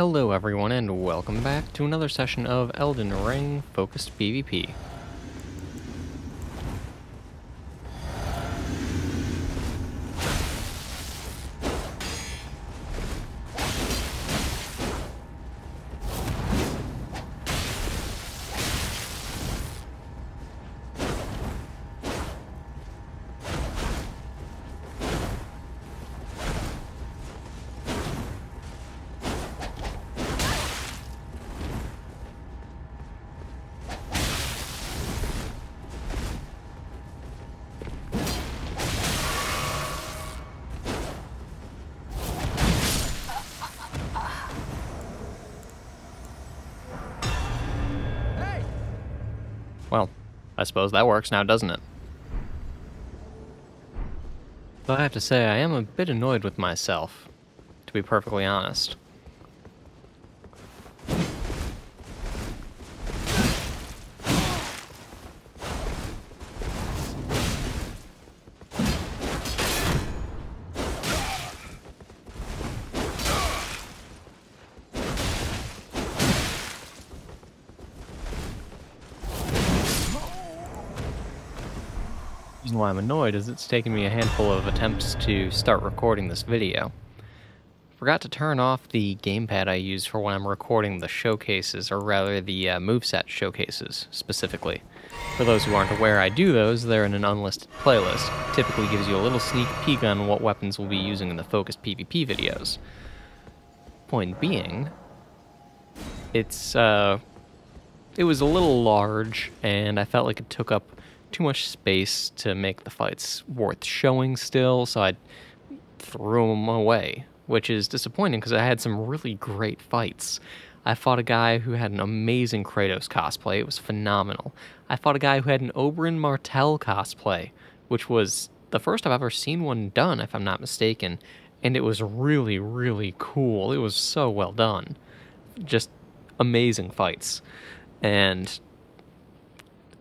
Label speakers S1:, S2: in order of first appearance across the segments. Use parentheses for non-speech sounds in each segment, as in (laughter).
S1: Hello everyone and welcome back to another session of Elden Ring Focused PvP. Suppose that works now, doesn't it? Though I have to say, I am a bit annoyed with myself, to be perfectly honest. I'm annoyed is it's taken me a handful of attempts to start recording this video. Forgot to turn off the gamepad I use for when I'm recording the showcases, or rather the uh, moveset showcases, specifically. For those who aren't aware, I do those, they're in an unlisted playlist. Typically gives you a little sneak peek on what weapons we'll be using in the focused PvP videos. Point being, it's, uh, it was a little large, and I felt like it took up too much space to make the fights worth showing still, so I threw them away, which is disappointing because I had some really great fights. I fought a guy who had an amazing Kratos cosplay. It was phenomenal. I fought a guy who had an Oberyn Martell cosplay, which was the first I've ever seen one done, if I'm not mistaken, and it was really, really cool. It was so well done. Just amazing fights. And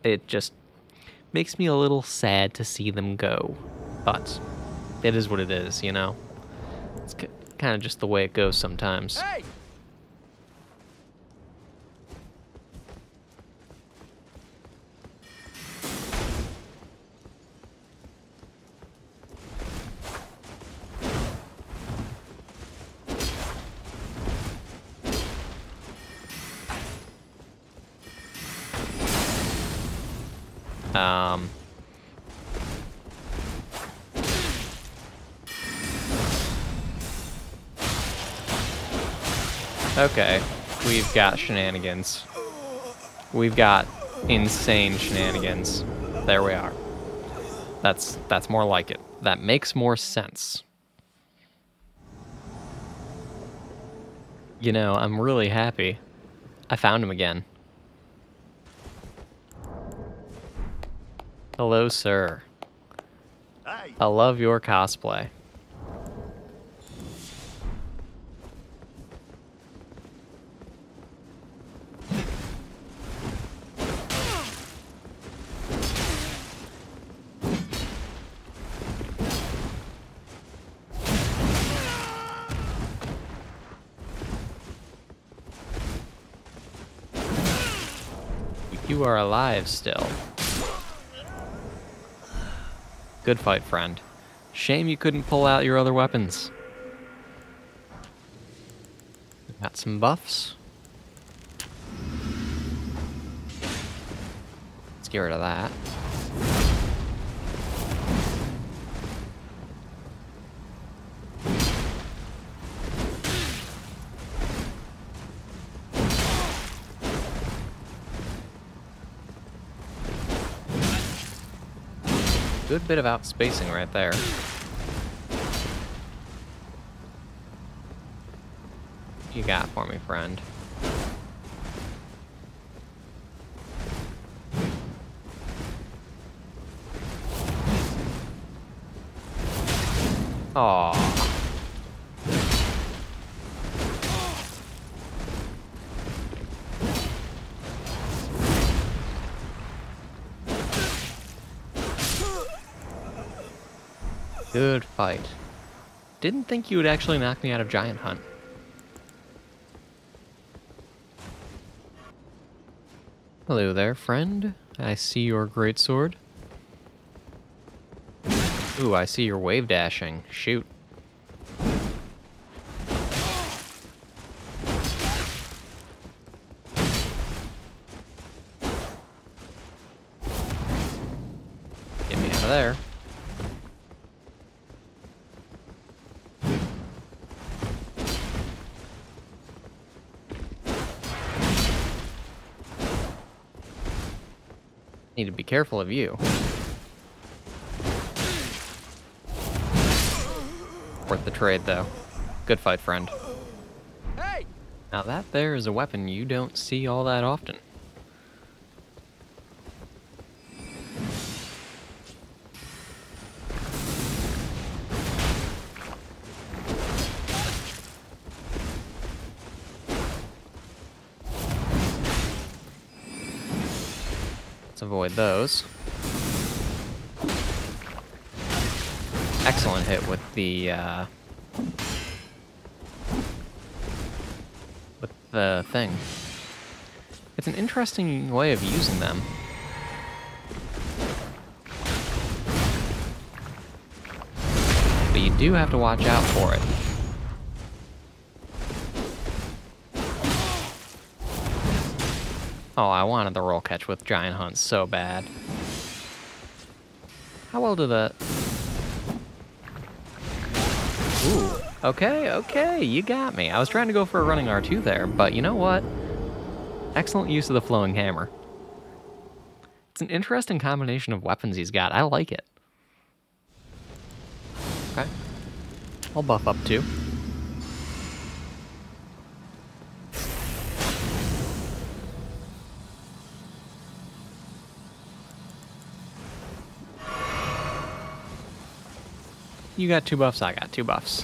S1: it just makes me a little sad to see them go. But it is what it is, you know? It's kind of just the way it goes sometimes. Hey! Okay, we've got shenanigans. We've got insane shenanigans. There we are. That's that's more like it. That makes more sense. You know, I'm really happy. I found him again. Hello, sir. I love your cosplay. Are alive still. Good fight, friend. Shame you couldn't pull out your other weapons. Got some buffs. Let's get rid of that. Good bit of outspacing right there. you got for me, friend? Aww. Didn't think you would actually knock me out of Giant Hunt. Hello there, friend. I see your greatsword. Ooh, I see your wave dashing. Shoot. Careful of you. Worth the trade, though. Good fight, friend.
S2: Hey!
S1: Now that there is a weapon you don't see all that often. Let's avoid those. Excellent hit with the, uh, with the thing. It's an interesting way of using them. But you do have to watch out for it. Oh, I wanted the roll catch with giant hunts so bad. How well do the... Ooh, okay, okay, you got me. I was trying to go for a running R2 there, but you know what? Excellent use of the flowing hammer. It's an interesting combination of weapons he's got. I like it. Okay. I'll buff up too. You got two buffs, I got two buffs.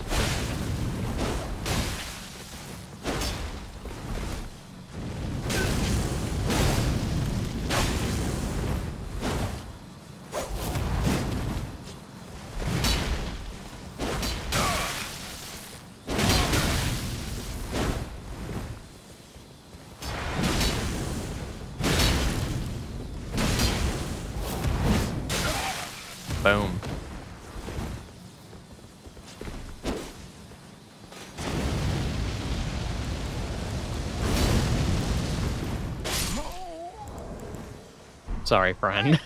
S1: Sorry, friend.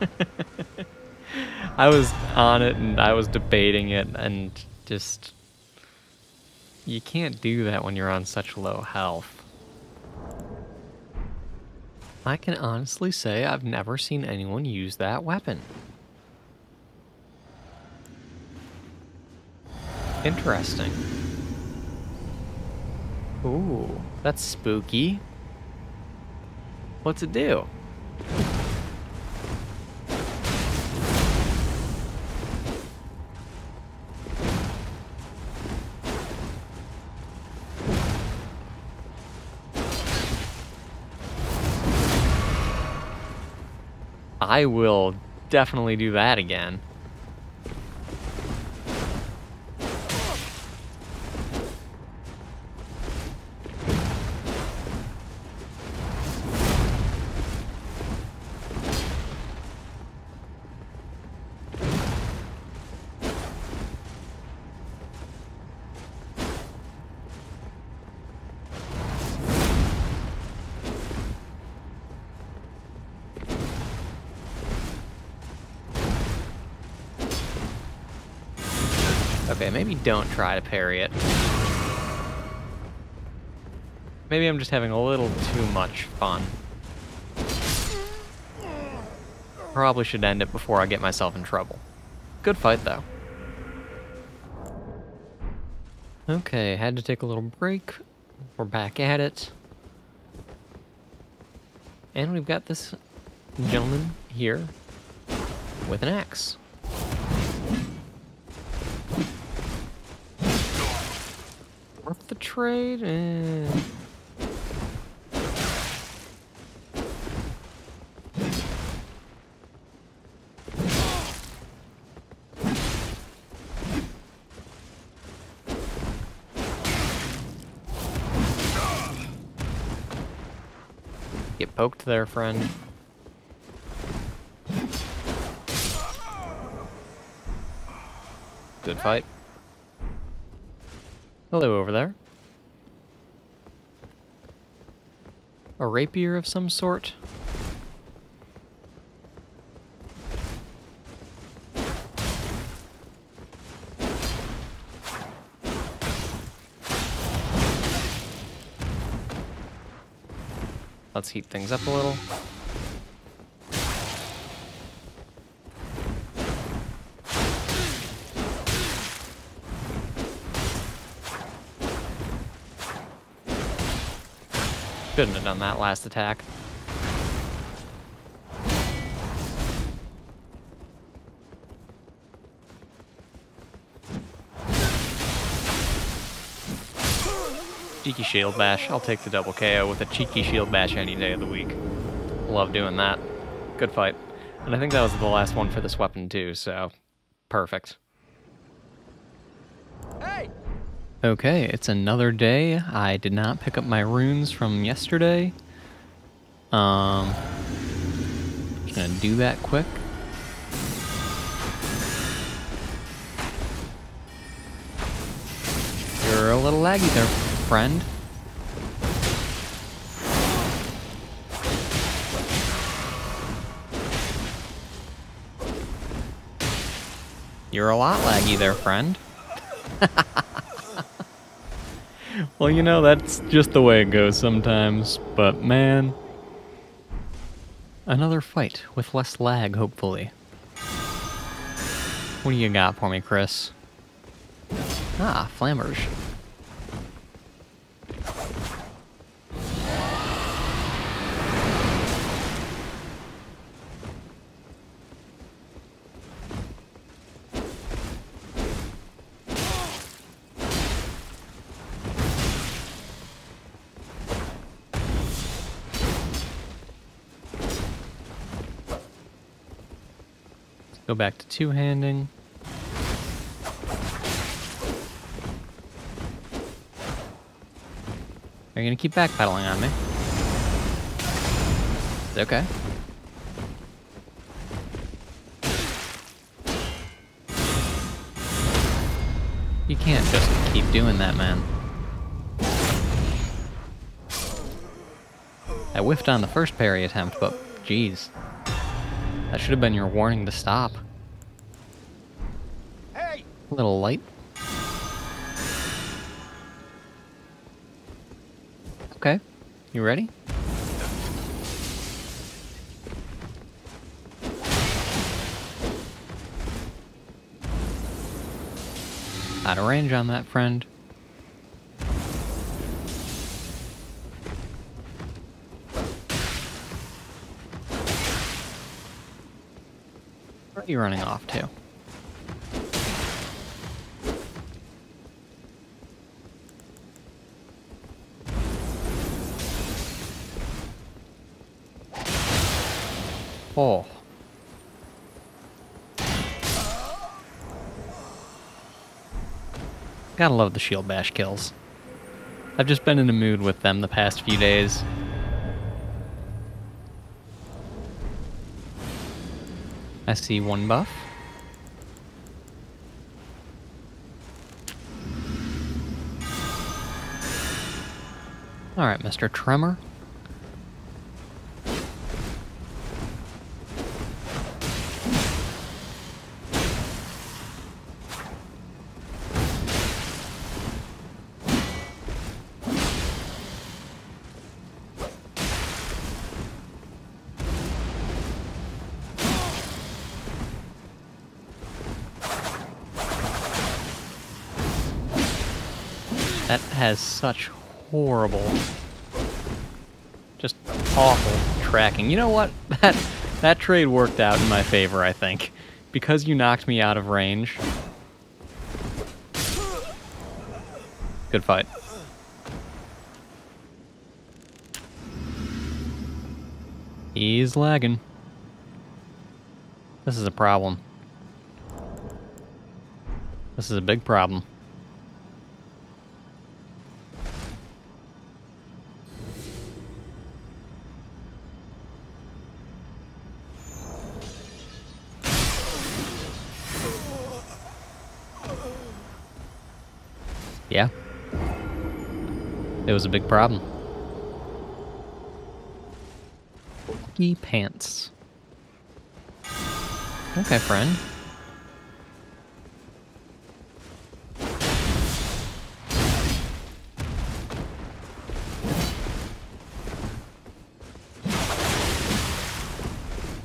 S1: (laughs) I was on it and I was debating it and just... You can't do that when you're on such low health. I can honestly say I've never seen anyone use that weapon. Interesting. Ooh, that's spooky. What's it do? I will definitely do that again. Okay, maybe don't try to parry it. Maybe I'm just having a little too much fun. Probably should end it before I get myself in trouble. Good fight, though. Okay, had to take a little break. We're back at it. And we've got this gentleman here with an axe. Eh. Get poked there, friend. Good fight. Hello over there. A rapier of some sort? Let's heat things up a little. Shouldn't have done that last attack. Cheeky shield bash. I'll take the double KO with a cheeky shield bash any day of the week. Love doing that. Good fight. And I think that was the last one for this weapon too, so perfect. Hey! Okay, it's another day. I did not pick up my runes from yesterday. Um, just gonna do that quick. You're a little laggy there, friend. You're a lot laggy there, friend. (laughs) well, you know, that's just the way it goes sometimes, but man. Another fight with less lag, hopefully. What do you got for me, Chris? Ah, flammers. Go back to two-handing. Are you gonna keep backpedaling on me? Okay. You can't just keep doing that, man. I whiffed on the first parry attempt, but jeez. That should have been your warning to stop. Hey! A little light. Okay. You ready? Out of range on that, friend. Are running off to? Oh. Gotta love the shield bash kills. I've just been in a mood with them the past few days. I see one buff. Alright, Mr. Tremor. Has such horrible, just awful tracking. You know what? (laughs) That that trade worked out in my favor, I think. Because you knocked me out of range. Good fight. He's lagging. This is a problem. This is a big problem. Was a big problem. Bulky pants. Okay, friend.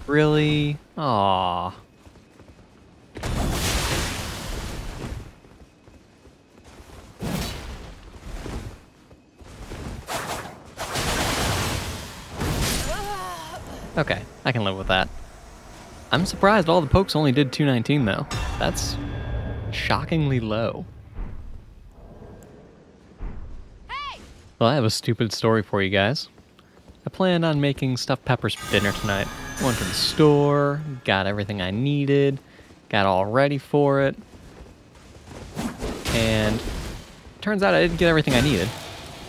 S1: Really? Aww. Okay, I can live with that. I'm surprised all the pokes only did 219 though. That's shockingly low. Hey! Well, I have a stupid story for you guys. I planned on making stuffed peppers for dinner tonight. Went to the store, got everything I needed, got all ready for it, and turns out I didn't get everything I needed.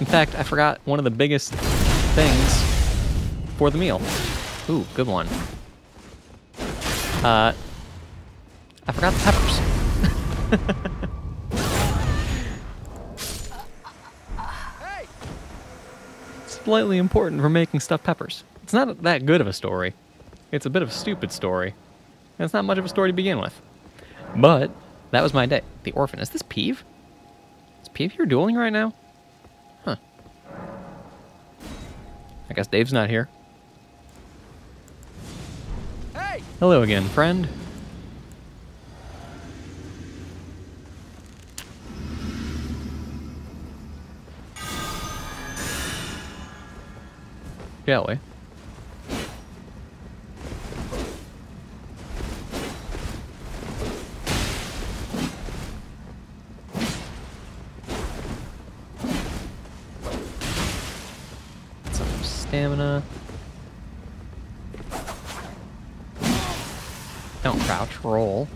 S1: In fact, I forgot one of the biggest things for the meal. Ooh, good one. Uh, I forgot the peppers. (laughs) Slightly important for making stuffed peppers. It's not that good of a story. It's a bit of a stupid story. And it's not much of a story to begin with. But that was my day. The orphan. Is this Peeve? Is Peeve here dueling right now? Huh. I guess Dave's not here. Hello again, friend. Shall we? Don't roll.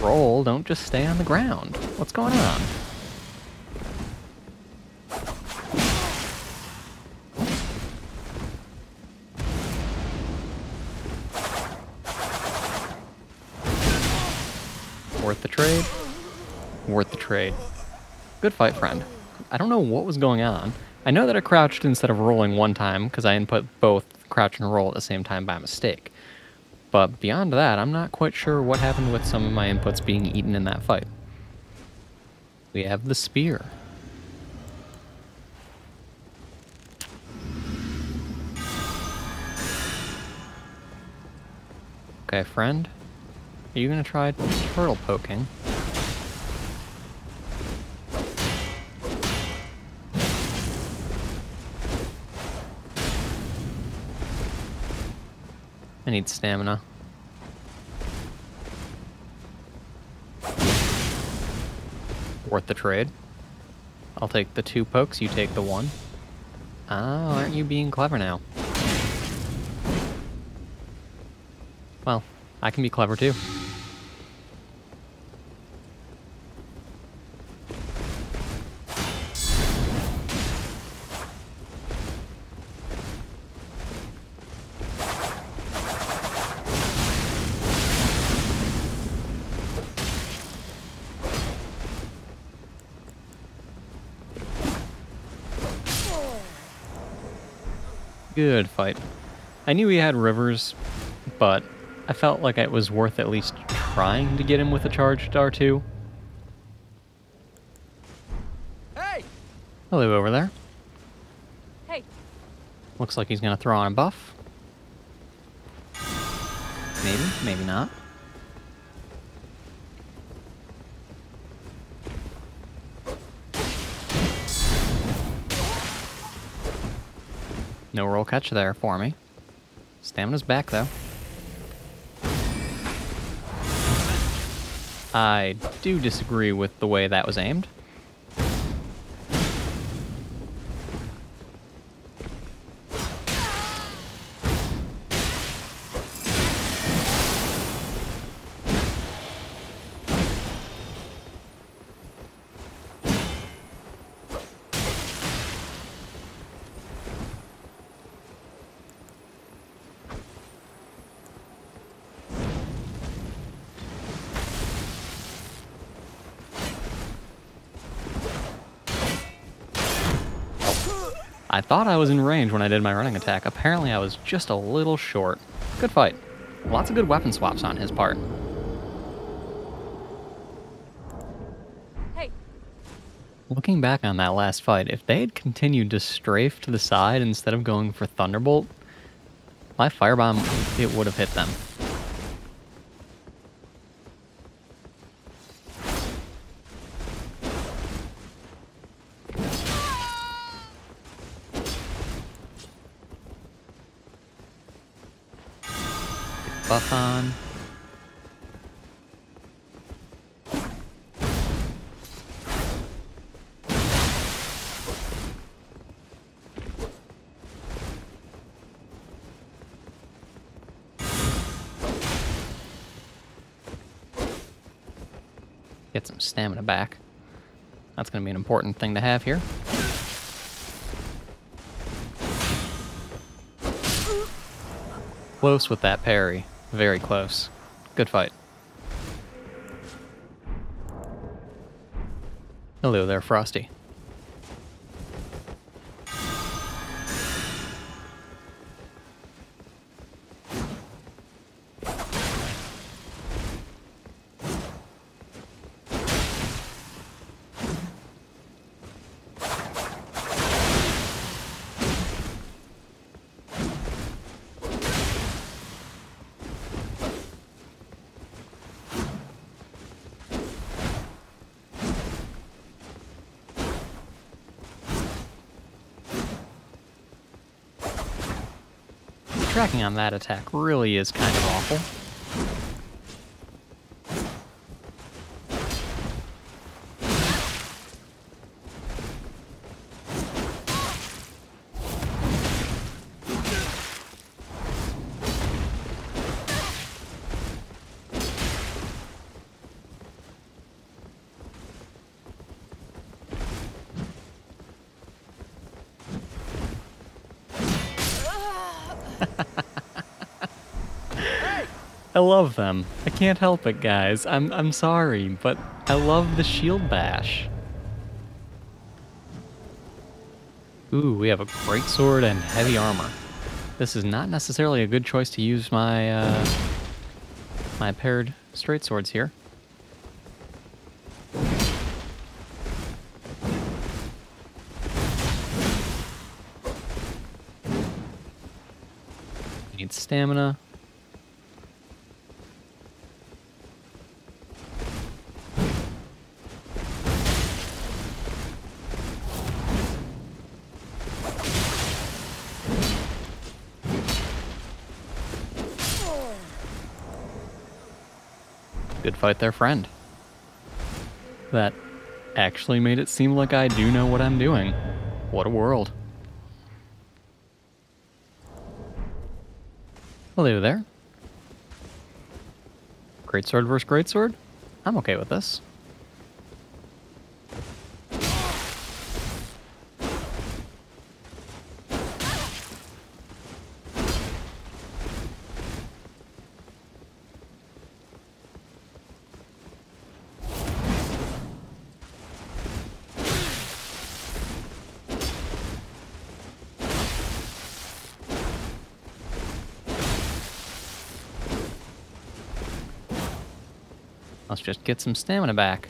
S1: Roll, don't just stay on the ground. What's going on? Worth the trade? Worth the trade. Good fight, friend. I don't know what was going on. I know that I crouched instead of rolling one time because I input both crouch and roll at the same time by mistake. But beyond that, I'm not quite sure what happened with some of my inputs being eaten in that fight. We have the spear. Okay, friend. Are you gonna try turtle poking? Need stamina. Worth the trade. I'll take the two pokes, you take the one. Oh, aren't you being clever now? Well, I can be clever too. Good fight. I knew he had rivers, but I felt like it was worth at least trying to get him with a charged R2.
S2: Hey!
S1: Hello over there.
S3: Hey.
S1: Looks like he's gonna throw on a buff. Maybe, maybe not. No roll catch there for me. Stamina's back though. I do disagree with the way that was aimed. I thought I was in range when I did my running attack. Apparently I was just a little short. Good fight. Lots of good weapon swaps on his part.
S3: Hey,
S1: Looking back on that last fight, if they had continued to strafe to the side instead of going for Thunderbolt, my Firebomb, it would have hit them. Buff on. Get some stamina back. That's going to be an important thing to have here. Close with that parry. Very close. Good fight. Hello there, Frosty. Tracking on that attack really is kind of awful. Love them. I can't help it, guys. I'm I'm sorry, but I love the shield bash. Ooh, we have a great sword and heavy armor. This is not necessarily a good choice to use my uh, my paired straight swords here. Need stamina. Fight there friend. That actually made it seem like I do know what I'm doing. What a world. Hello there. Great sword versus great sword? I'm okay with this. Let's just get some stamina back.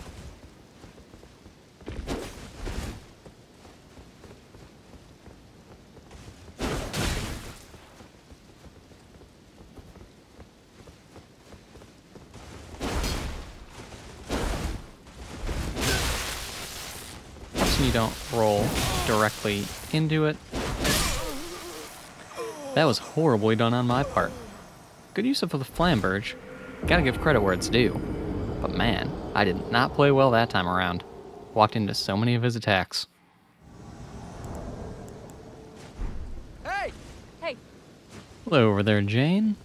S1: So you don't roll directly into it. That was horribly done on my part. Good use of the flamberge. Gotta give credit where it's due. But man, I did not play well that time around. Walked into so many of his attacks.
S3: hey, Hey!
S1: Hello over there, Jane.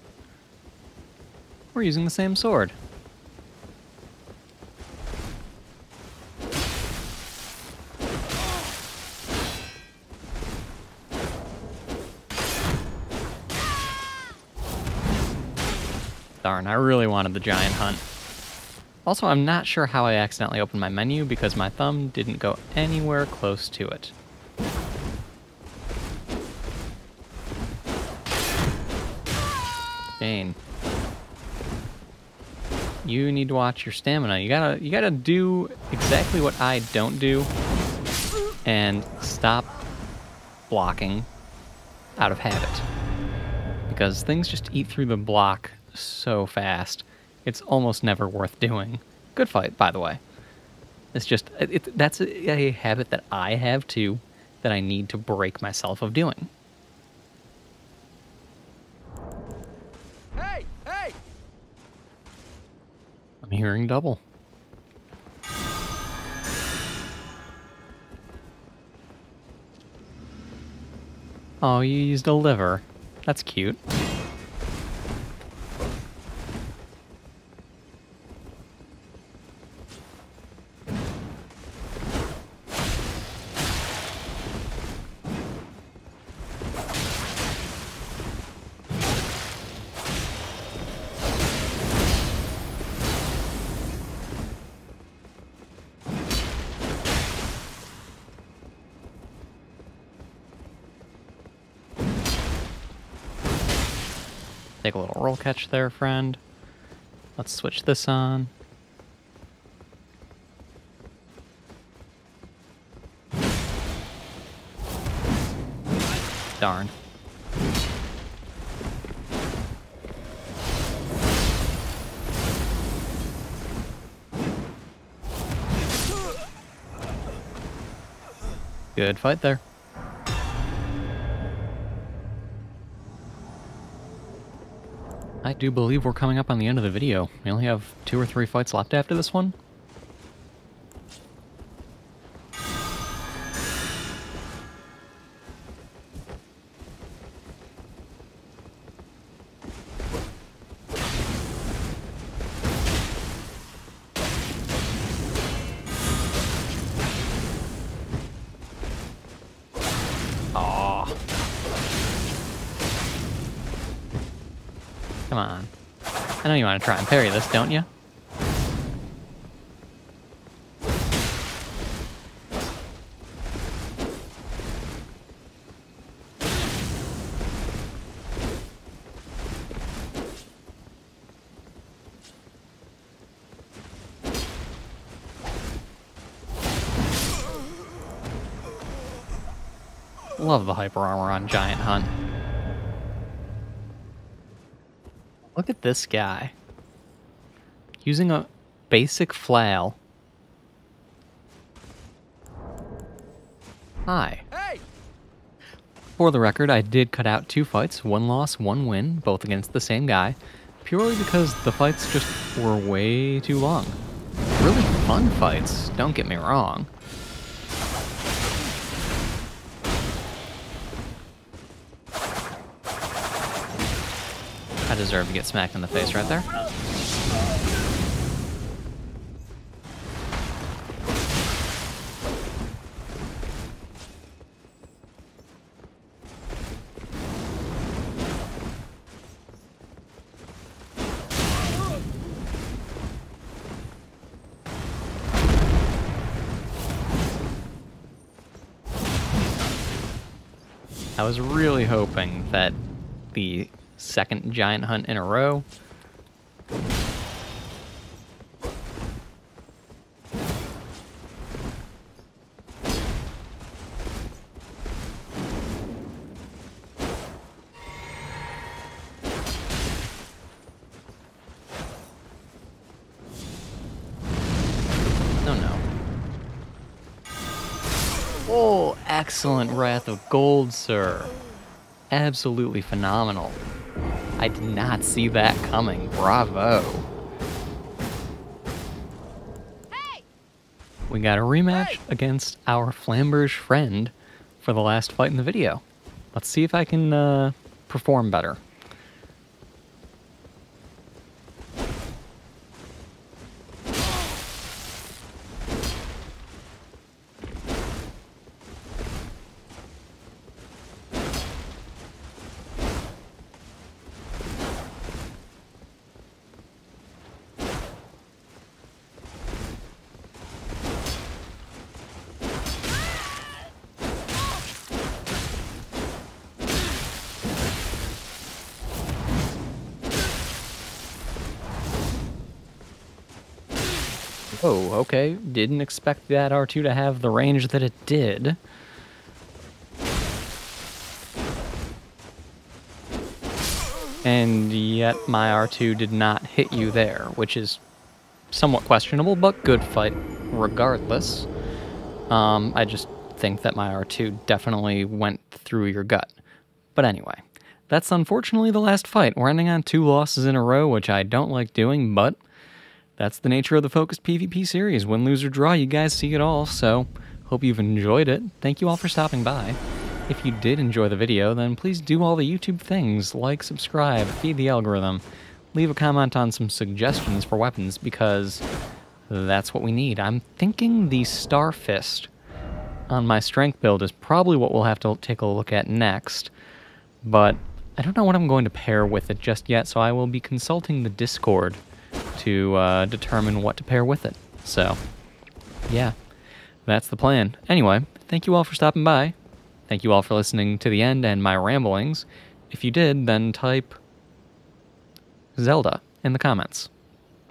S1: We're using the same sword. Darn, I really wanted the giant hunt. Also, I'm not sure how I accidentally opened my menu because my thumb didn't go anywhere close to it. Bane, You need to watch your stamina. You gotta, you gotta do exactly what I don't do and stop blocking out of habit. Because things just eat through the block so fast. It's almost never worth doing. Good fight, by the way. It's just it, that's a, a habit that I have too that I need to break myself of doing.
S3: Hey! Hey!
S1: I'm hearing double. Oh, you used a liver. That's cute. Roll catch there, friend. Let's switch this on. Darn. Good fight there. I do believe we're coming up on the end of the video. We only have two or three fights left after this one. Want to try and parry this, don't you? Love the hyper armor on Giant Hunt. Look at this guy. Using a basic flail. Hi.
S3: Hey!
S1: For the record, I did cut out two fights, one loss, one win, both against the same guy, purely because the fights just were way too long. Really fun fights, don't get me wrong. Deserve to get smacked in the face right there. I was really hoping that the second giant hunt in a row. Oh no. Oh, excellent Wrath of Gold, sir. Absolutely phenomenal. I did not see that coming. Bravo.
S3: Hey!
S1: We got a rematch
S3: Hey!
S1: against our Flamberge friend for the last fight in the video. Let's see if I can uh, perform better. Okay. Didn't expect that R2 to have the range that it did. And yet my R2 did not hit you there, which is somewhat questionable, but good fight regardless. Um, I just think that my R2 definitely went through your gut. But anyway, that's unfortunately the last fight. We're ending on two losses in a row, which I don't like doing, but that's the nature of the focused PvP series. Win, lose, or draw, you guys see it all, so hope you've enjoyed it. Thank you all for stopping by. If you did enjoy the video, then please do all the YouTube things, like, subscribe, feed the algorithm, leave a comment on some suggestions for weapons, because that's what we need. I'm thinking the Star Fist on my strength build is probably what we'll have to take a look at next, but I don't know what I'm going to pair with it just yet, so I will be consulting the Discord to uh, determine what to pair with it. So, yeah, that's the plan. Anyway, thank you all for stopping by. Thank you all for listening to the end and my ramblings. If you did, then type Zelda in the comments.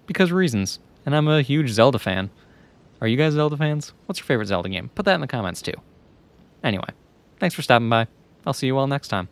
S1: Because reasons. And I'm a huge Zelda fan. Are you guys Zelda fans? What's your favorite Zelda game? Put that in the comments too. Anyway, thanks for stopping by. I'll see you all next time.